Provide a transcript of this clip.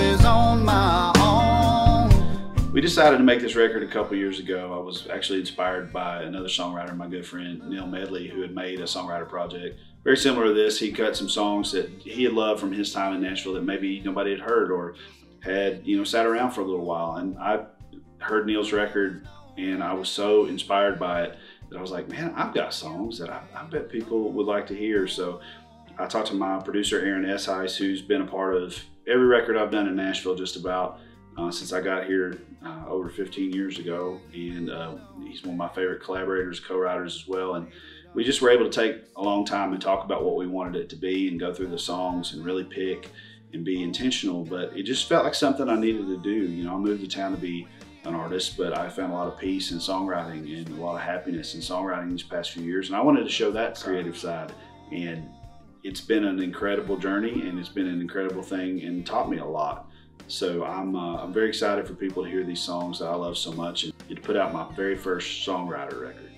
always on my own. We decided to make this record a couple years ago. I was actually inspired by another songwriter, my good friend Neil Medley, who had made a songwriter project. Very similar to this, he cut some songs that he had loved from his time in Nashville that maybe nobody had heard or had, you know, sat around for a little while. And I heard Neil's record and I was so inspired by it that I was like, man, I've got songs that I, I bet people would like to hear. So I talked to my producer, Aaron Eshuis, who's been a part of every record I've done in Nashville just about uh, since I got here uh, over 15 years ago. And uh, he's one of my favorite collaborators, co-writers as well. And we just were able to take a long time and talk about what we wanted it to be and go through the songs and really pick and be intentional. But it just felt like something I needed to do. You know, I moved to town to be an artist, but I found a lot of peace in songwriting and a lot of happiness in songwriting these past few years. And I wanted to show that creative side. And it's been an incredible journey and it's been an incredible thing and taught me a lot. So I'm, uh, I'm very excited for people to hear these songs that I love so much and to put out my very first songwriter record.